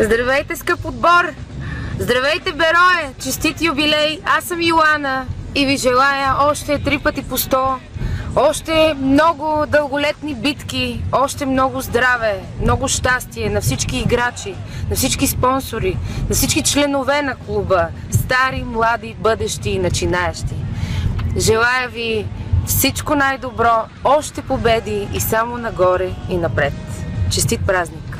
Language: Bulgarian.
Здравейте, скъп отбор! Здравейте, Берое! Честит юбилей! Аз съм Йоана и ви желая още три пъти по сто, още много дълголетни битки, още много здраве, много щастие на всички играчи, на всички спонсори, на всички членове на клуба, стари, млади, бъдещи и начинаещи. Желая ви всичко най-добро, още победи и само нагоре и напред. Честит празник!